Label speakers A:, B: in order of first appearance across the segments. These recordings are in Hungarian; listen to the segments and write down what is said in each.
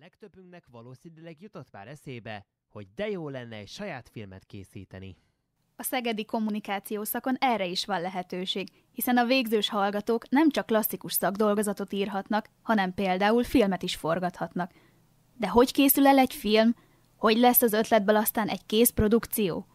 A: Legtöbbünknek valószínűleg jutott már eszébe, hogy de jó lenne egy saját filmet készíteni.
B: A szegedi kommunikáció szakon erre is van lehetőség, hiszen a végzős hallgatók nem csak klasszikus szakdolgozatot írhatnak, hanem például filmet is forgathatnak. De hogy készül el egy film? Hogy lesz az ötletből aztán egy kész produkció?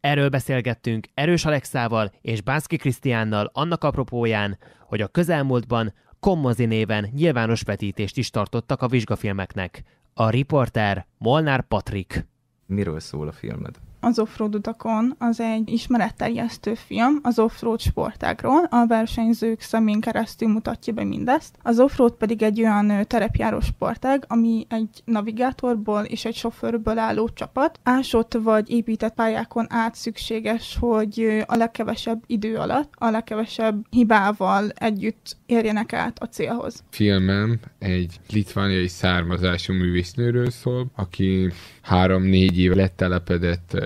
A: Erről beszélgettünk Erős Alexával és Bánszki Krisztiánnal annak apropóján, hogy a közelmúltban Kommozi néven nyilvános vetítést is tartottak a vizsgafilmeknek. A riporter Molnár Patrik.
C: Miről szól a filmed?
D: Az offroad utakon az egy ismeretterjesztő film az offroad sportágról, a versenyzők szemén keresztül mutatja be mindezt. Az offroad pedig egy olyan terepjáró sportág, ami egy navigátorból és egy sofőrből álló csapat. Ásott vagy épített pályákon át szükséges, hogy a legkevesebb idő alatt, a legkevesebb hibával együtt érjenek át a célhoz.
E: Filmem egy litvániai származású művésznőről szól, aki három-négy év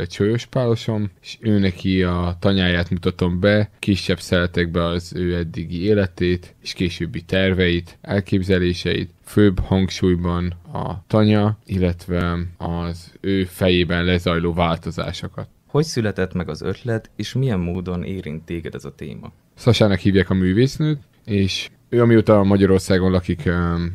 E: lettelepedett csőspálosom, és ő neki a tanyáját mutatom be, kisebb szeletekbe az ő eddigi életét, és későbbi terveit, elképzeléseit, főbb hangsúlyban a tanya, illetve az ő fejében lezajló változásokat.
C: Hogy született meg az ötlet, és milyen módon érint téged ez a téma?
E: Szasának hívják a művésznőt, és ő amióta Magyarországon lakik,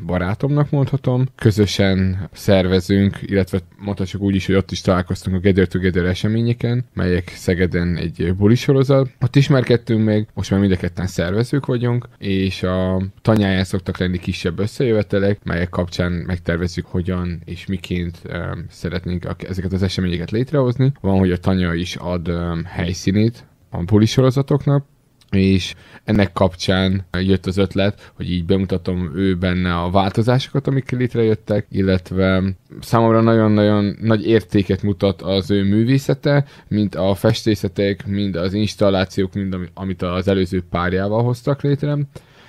E: barátomnak mondhatom. Közösen szervezünk, illetve mondhatjuk úgy is, hogy ott is találkoztunk a Gather Together eseményeken, melyek Szegeden egy bulisorozat. Ott ismerkedtünk meg, most már mind a ketten szervezők vagyunk, és a tanyáján szoktak lenni kisebb összejövetelek, melyek kapcsán megtervezzük, hogyan és miként szeretnénk ezeket az eseményeket létrehozni. Van, hogy a tanya is ad um, helyszínét a bulisorozatoknak, és ennek kapcsán jött az ötlet, hogy így bemutatom ő benne a változásokat, amik létrejöttek, illetve számomra nagyon-nagyon nagy értéket mutat az ő művészete, mint a festészetek, mind az installációk, mind amit az előző párjával hoztak létre.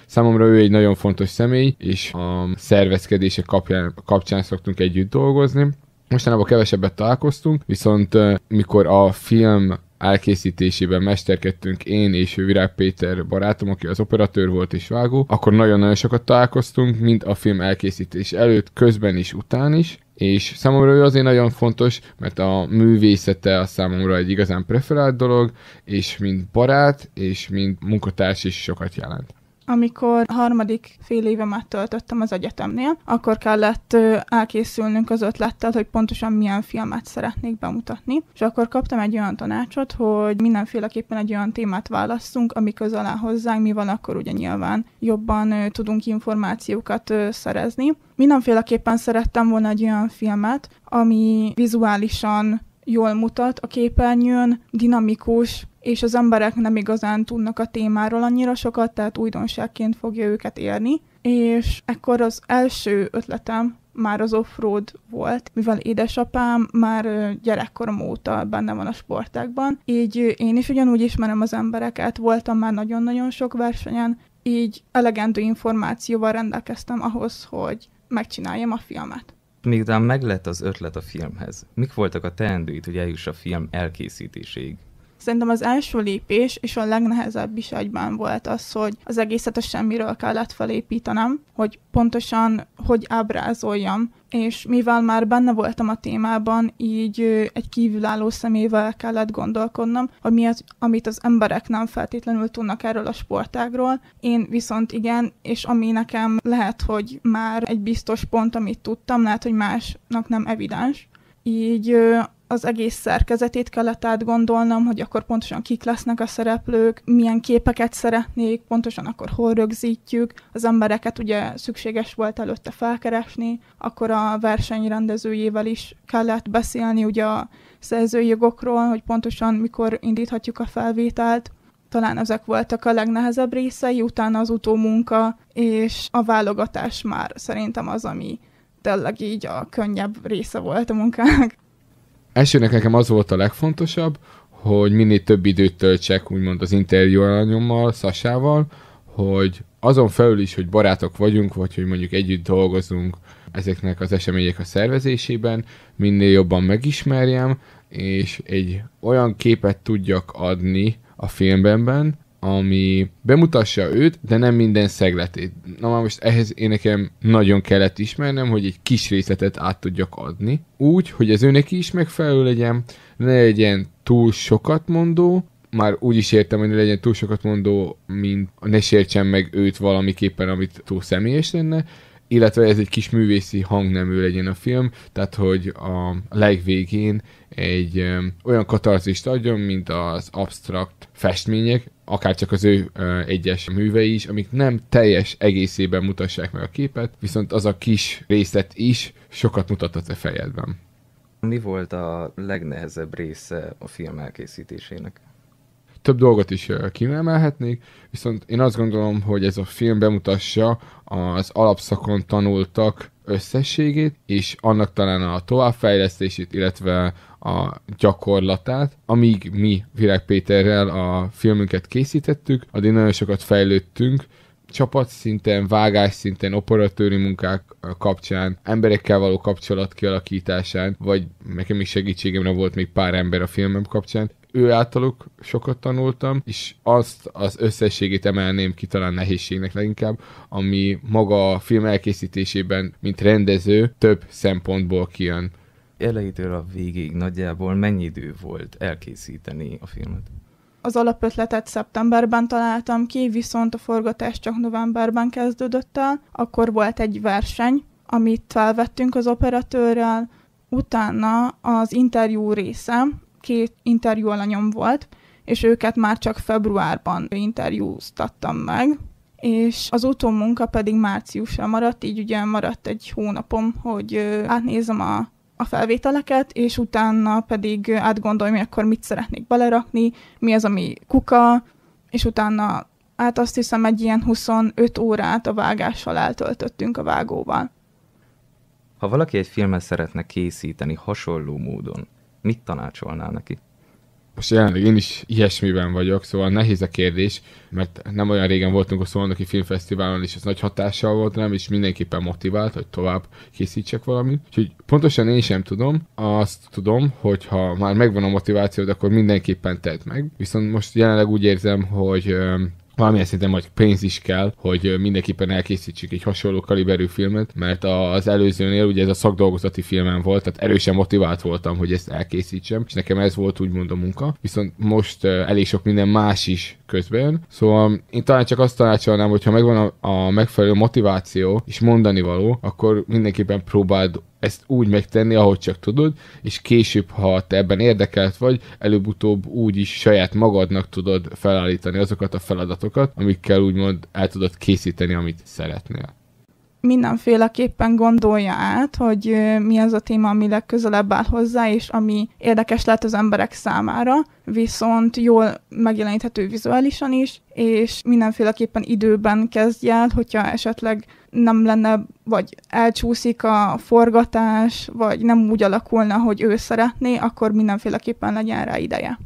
E: Számomra ő egy nagyon fontos személy, és a szervezkedése kapján, kapcsán szoktunk együtt dolgozni. Mostanában kevesebbet találkoztunk, viszont mikor a film elkészítésében mesterkedtünk én és Virág Péter barátom, aki az operatőr volt és vágó, akkor nagyon-nagyon sokat találkoztunk, mind a film elkészítés előtt, közben is, után is, és számomra ő azért nagyon fontos, mert a művészete a számomra egy igazán preferált dolog, és mint barát, és mint munkatárs is sokat jelent
D: amikor harmadik fél évemet töltöttem az egyetemnél, akkor kellett elkészülnünk az ötlettel, hogy pontosan milyen filmet szeretnék bemutatni, és akkor kaptam egy olyan tanácsot, hogy mindenféleképpen egy olyan témát válasszunk, ami közel áll hozzánk, mi van akkor ugye nyilván jobban tudunk információkat szerezni. Mindenféleképpen szerettem volna egy olyan filmet, ami vizuálisan jól mutat a képernyőn, dinamikus, és az emberek nem igazán tudnak a témáról annyira sokat, tehát újdonságként fogja őket érni. És ekkor az első ötletem már az offroad volt, mivel édesapám már gyerekkorom óta benne van a sportákban, így én is ugyanúgy ismerem az embereket, voltam már nagyon-nagyon sok versenyen, így elegendő információval rendelkeztem ahhoz, hogy megcsináljam a filmet.
C: Miután meglett az ötlet a filmhez, mik voltak a teendőit, hogy eljuss a film elkészítéséig?
D: Szerintem az első lépés, és a legnehezebb is egyben volt az, hogy az egészet a semmiről kellett felépítenem, hogy pontosan hogy ábrázoljam, és mivel már benne voltam a témában, így egy kívülálló szemével kellett gondolkodnom, az, amit az emberek nem feltétlenül tudnak erről a sportágról, én viszont igen, és ami nekem lehet, hogy már egy biztos pont, amit tudtam, lehet, hogy másnak nem evidens, így az egész szerkezetét kellett átgondolnom, hogy akkor pontosan kik lesznek a szereplők, milyen képeket szeretnék, pontosan akkor hol rögzítjük. Az embereket ugye szükséges volt előtte felkeresni, akkor a versenyrendezőjével is kellett beszélni ugye a szerzőjogokról, hogy pontosan mikor indíthatjuk a felvételt. Talán ezek voltak a legnehezebb részei, utána az utómunka és a válogatás már szerintem az, ami tényleg így a könnyebb része volt a munkának.
E: Elsőnek nekem az volt a legfontosabb, hogy minél több időt töltsek, úgymond az interjú alanyommal, Szasával, hogy azon felül is, hogy barátok vagyunk, vagy hogy mondjuk együtt dolgozunk ezeknek az események a szervezésében, minél jobban megismerjem, és egy olyan képet tudjak adni a filmben, ami bemutassa őt, de nem minden szegletét. Na már most ehhez én nekem nagyon kellett ismernem, hogy egy kis részletet át tudjak adni, úgy, hogy ez őnek is megfelelő legyen, ne legyen túl sokat mondó, már úgy is értem, hogy ne legyen túl sokat mondó, mint ne sértsen meg őt valamiképpen, amit túl személyes lenne, illetve ez egy kis művészi hangnemű legyen a film, tehát hogy a legvégén egy ö, olyan katarzist adjon, mint az abstrakt festmények, akár csak az ő ö, egyes művei is, amik nem teljes egészében mutassák meg a képet, viszont az a kis részlet is sokat mutathat a fejedben.
C: Mi volt a legnehezebb része a film elkészítésének?
E: Több dolgot is kiemelhetnék, viszont én azt gondolom, hogy ez a film bemutassa az alapszakon tanultak összességét, és annak talán a továbbfejlesztését, illetve a gyakorlatát. Amíg mi Virág Péterrel a filmünket készítettük, addig nagyon sokat fejlődtünk, csapatszinten, vágás szinten, operatőri munkák kapcsán, emberekkel való kapcsolat kialakításán, vagy nekem is segítségemre volt még pár ember a filmem kapcsán, ő általuk sokat tanultam, és azt az összességét emelném ki talán nehézségnek leginkább, ami maga a film elkészítésében, mint rendező, több szempontból kijön.
C: Elejétől a végig nagyjából mennyi idő volt elkészíteni a filmet?
D: Az alapötletet szeptemberben találtam ki, viszont a forgatás csak novemberben kezdődött el. Akkor volt egy verseny, amit felvettünk az operatőrrel, utána az interjú része, két interjú alanyom volt, és őket már csak februárban interjúztattam meg, és az utómunka pedig márciusra maradt, így ugye maradt egy hónapom, hogy átnézem a, a felvételeket, és utána pedig átgondolom, hogy akkor mit szeretnék belerakni, mi az, ami kuka, és utána hát azt hiszem egy ilyen 25 órát a vágással eltöltöttünk a vágóval.
C: Ha valaki egy filmet szeretne készíteni hasonló módon, mit tanácsolnál neki?
E: Most jelenleg én is ilyesmiben vagyok, szóval nehéz a kérdés, mert nem olyan régen voltunk a Szolnoki Filmfesztiválon, és ez nagy hatással volt rám, és mindenképpen motivált, hogy tovább készítsek valamit. Úgyhogy pontosan én sem tudom, azt tudom, hogy ha már megvan a motivációd, akkor mindenképpen tedd meg. Viszont most jelenleg úgy érzem, hogy valamilyen szinten majd pénz is kell, hogy mindenképpen elkészítsük egy hasonló kaliberű filmet, mert az előzőnél ugye ez a szakdolgozati filmem volt, tehát erősen motivált voltam, hogy ezt elkészítsem, és nekem ez volt úgymond a munka. Viszont most elég sok minden más is közben. Szóval én talán csak azt tanácsolnám, hogy ha megvan a, a megfelelő motiváció és mondani való, akkor mindenképpen próbáld ezt úgy megtenni, ahogy csak tudod, és később, ha te ebben érdekelt vagy, előbb-utóbb úgy is saját magadnak tudod felállítani azokat a feladatokat, amikkel úgymond el tudod készíteni, amit szeretnél
D: mindenféleképpen gondolja át, hogy mi az a téma, ami legközelebb áll hozzá, és ami érdekes lehet az emberek számára, viszont jól megjeleníthető vizuálisan is, és mindenféleképpen időben kezdje el, hogyha esetleg nem lenne, vagy elcsúszik a forgatás, vagy nem úgy alakulna, hogy ő szeretné, akkor mindenféleképpen legyen rá ideje.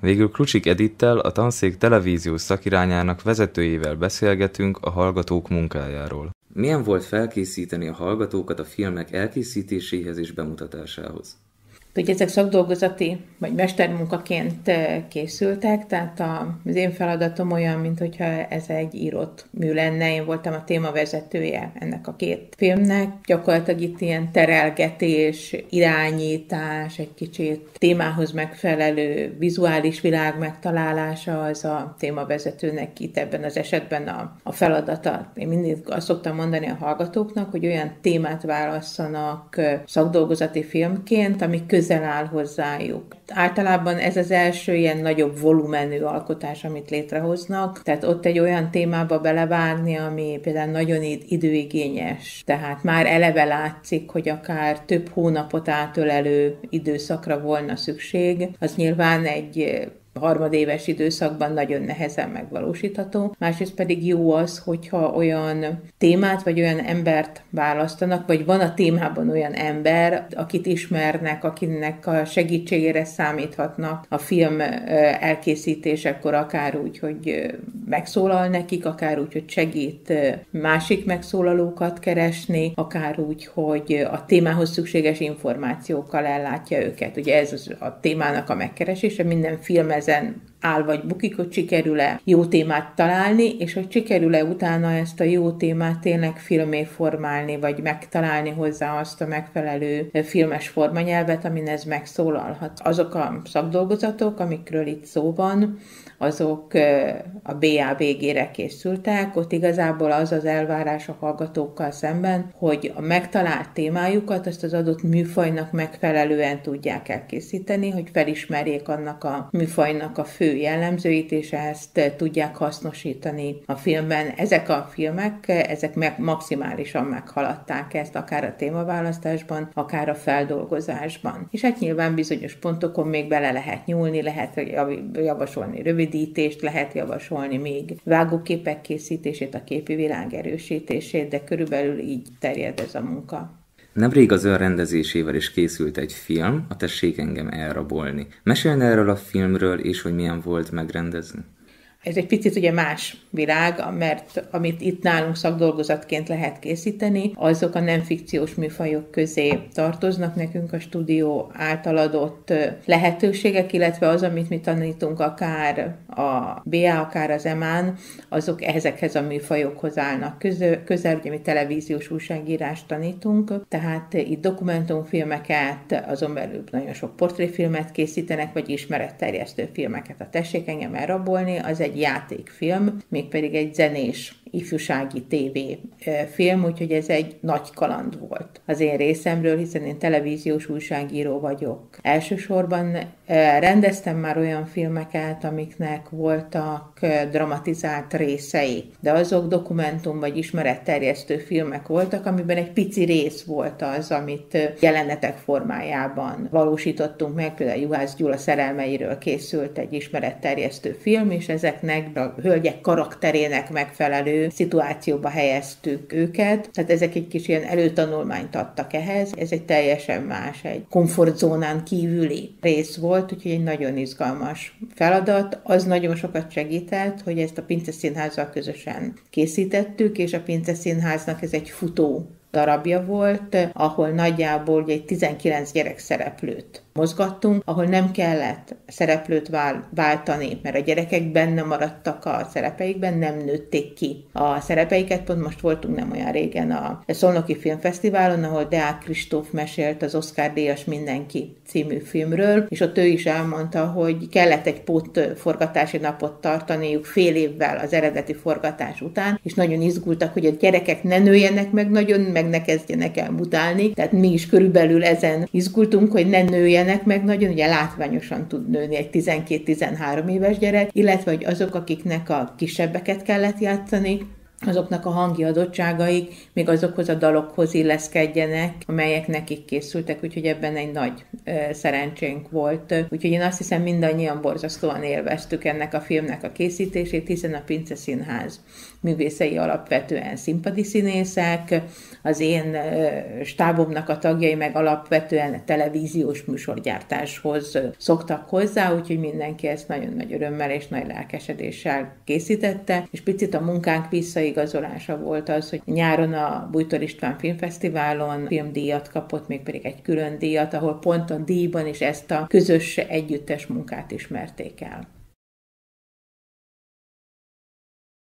C: Végül Krucsik Edittel, a tanszék televíziós szakirányának vezetőjével beszélgetünk a hallgatók munkájáról. Milyen volt felkészíteni a hallgatókat a filmek elkészítéséhez és bemutatásához?
F: Hogy ezek szakdolgozati vagy mestermunkaként eh, készültek, tehát az én feladatom olyan, mint hogyha ez egy írott mű lenne. Én voltam a témavezetője ennek a két filmnek. Gyakorlatilag itt ilyen terelgetés, irányítás, egy kicsit témához megfelelő vizuális világ megtalálása az a témavezetőnek itt ebben az esetben a, a feladata. Én mindig azt szoktam mondani a hallgatóknak, hogy olyan témát válasszanak eh, szakdolgozati filmként, ami köz közel áll hozzájuk. Általában ez az első ilyen nagyobb volumenű alkotás, amit létrehoznak, tehát ott egy olyan témába belevágni, ami például nagyon időigényes, tehát már eleve látszik, hogy akár több hónapot átölelő időszakra volna szükség, az nyilván egy harmadéves időszakban nagyon nehezen megvalósítható. Másrészt pedig jó az, hogyha olyan témát vagy olyan embert választanak, vagy van a témában olyan ember, akit ismernek, akinek a segítségére számíthatnak a film elkészítésekor, akár úgy, hogy megszólal nekik, akár úgy, hogy segít másik megszólalókat keresni, akár úgy, hogy a témához szükséges információkkal ellátja őket. Ugye ez az a témának a megkeresése, minden film ezen áll vagy bukik, hogy sikerül-e jó témát találni, és hogy sikerül-e utána ezt a jó témát tényleg filmé formálni, vagy megtalálni hozzá azt a megfelelő filmes formanyelvet, amin ez megszólalhat. Azok a szakdolgozatok, amikről itt szó van, azok a BA végére készültek, ott igazából az az elvárás a hallgatókkal szemben, hogy a megtalált témájukat azt az adott műfajnak megfelelően tudják elkészíteni, hogy felismerjék annak a műfajnak a fő jellemzőit, és ezt tudják hasznosítani a filmben. Ezek a filmek, ezek meg maximálisan meghaladták ezt, akár a témaválasztásban, akár a feldolgozásban. És hát nyilván bizonyos pontokon még bele lehet nyúlni, lehet javasolni rövid rövidítést lehet javasolni még, vágóképek készítését, a képi világ erősítését, de körülbelül így terjed ez a munka.
C: Nemrég az ön rendezésével is készült egy film, a Tessék engem elrabolni. Mesélne erről a filmről, és hogy milyen volt megrendezni?
F: Ez egy picit ugye más világ, mert amit itt nálunk szakdolgozatként lehet készíteni, azok a nem fikciós műfajok közé tartoznak nekünk a stúdió által adott lehetőségek, illetve az, amit mi tanítunk akár a BA, akár az EMÁN, azok ezekhez a műfajokhoz állnak közel, közel ugye mi televíziós újságírást tanítunk, tehát itt dokumentumfilmeket, azon belül nagyon sok portréfilmet készítenek, vagy ismeretterjesztő filmeket. A Tessék engem elrabolni, az egy játékfilm, mégpedig egy zenés ifjúsági TV film, úgyhogy ez egy nagy kaland volt az én részemről, hiszen én televíziós újságíró vagyok. Elsősorban rendeztem már olyan filmeket, amiknek voltak dramatizált részei, de azok dokumentum vagy ismeretterjesztő filmek voltak, amiben egy pici rész volt az, amit jelenetek formájában valósítottunk meg, például Juhász Gyula szerelmeiről készült egy ismeretterjesztő film, és ezeknek a hölgyek karakterének megfelelő szituációba helyeztük őket, tehát ezek egy kis ilyen előtanulmányt adtak ehhez. Ez egy teljesen más, egy komfortzónán kívüli rész volt, úgyhogy egy nagyon izgalmas feladat. Az nagyon sokat segített, hogy ezt a Pince Színházzal közösen készítettük, és a Pince Színháznak ez egy futó darabja volt, ahol nagyjából egy 19 gyerek szereplőt mozgattunk, ahol nem kellett szereplőt váltani, mert a gyerekek benne maradtak a szerepeikben, nem nőtték ki a szerepeiket. Pont most voltunk nem olyan régen a Szolnoki Filmfesztiválon, ahol Deák Kristóf mesélt az Oscar díjas Mindenki című filmről, és ott ő is elmondta, hogy kellett egy forgatási napot tartaniuk fél évvel az eredeti forgatás után, és nagyon izgultak, hogy a gyerekek ne nőjenek meg nagyon, meg ne kezdjenek el mutálni. Tehát mi is körülbelül ezen izgultunk, hogy ne nőjenek nőjenek meg nagyon, ugye látványosan tud nőni egy 12-13 éves gyerek, illetve hogy azok, akiknek a kisebbeket kellett játszani, azoknak a hangi adottságaik még azokhoz a dalokhoz illeszkedjenek, amelyek nekik készültek, úgyhogy ebben egy nagy e, szerencsénk volt. Úgyhogy én azt hiszem mindannyian borzasztóan élveztük ennek a filmnek a készítését, hiszen a Pince Színház művészei alapvetően színpadi színészek, az én stábomnak a tagjai meg alapvetően televíziós műsorgyártáshoz szoktak hozzá, úgyhogy mindenki ezt nagyon nagy örömmel és nagy lelkesedéssel készítette, és picit a munkánk visszaigazolása volt az, hogy nyáron a Bújtor István Filmfesztiválon filmdíjat kapott, mégpedig egy külön díjat, ahol pont a díjban is ezt a közös együttes munkát ismerték el.